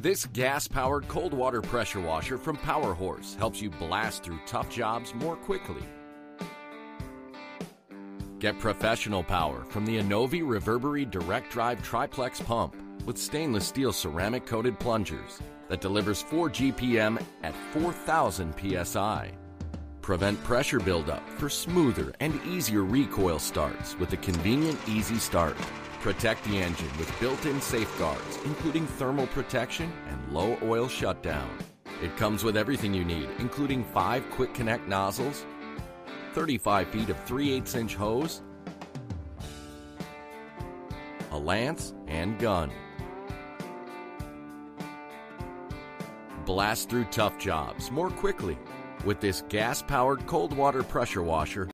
This gas powered cold water pressure washer from Powerhorse helps you blast through tough jobs more quickly. Get professional power from the Annovi Reverberi Direct Drive Triplex pump with stainless steel ceramic coated plungers that delivers 4 GPM at 4000 psi. Prevent pressure buildup for smoother and easier recoil starts with the convenient Easy Start. Protect the engine with built-in safeguards, including thermal protection and low oil shutdown. It comes with everything you need, including five quick connect nozzles, 35 feet of 3 8 inch hose, a lance, and gun. Blast through tough jobs more quickly with this gas powered cold water pressure washer